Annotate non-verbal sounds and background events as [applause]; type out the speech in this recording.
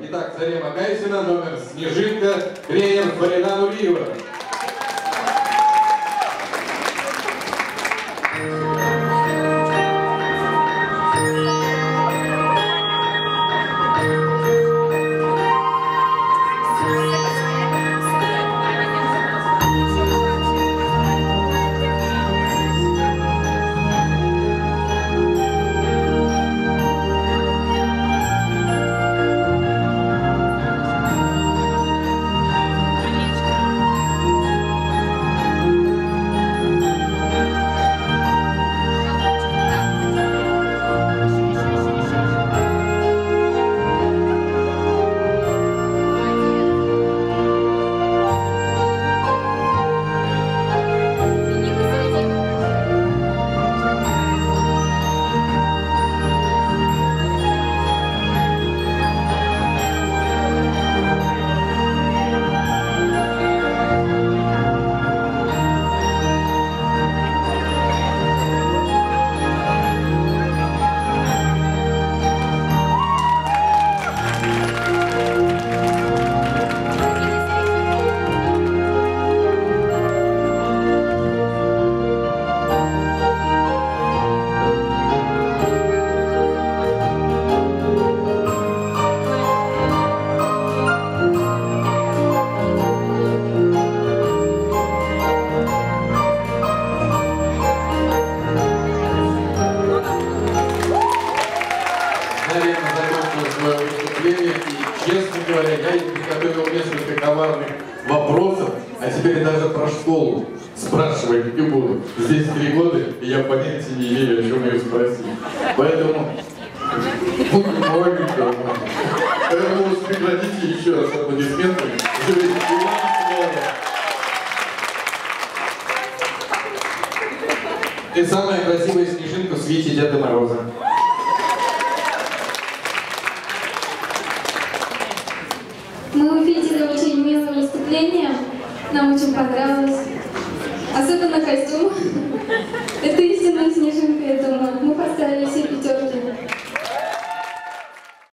Итак, Зарема Гайсина, номер «Снежинка», тренер Фарида Нуриева. Зарема закончила свое выступление, и, честно говоря, я приготовил несколько коварных вопросов, а теперь даже про школу спрашивать не буду. Здесь три года, и я понятия не имею, о чем ее спросить. Поэтому, ну, маленькая, Поэтому вы прекратите еще раз аплодисменты. Иван Слово. И самая красивая снежинка в свете Деда Мороза. Мы увидели очень милое выступление, нам очень понравилось. Особенно костюм. [laughs] Это истинная снежинка, я думаю. Мы поставили все пятерки.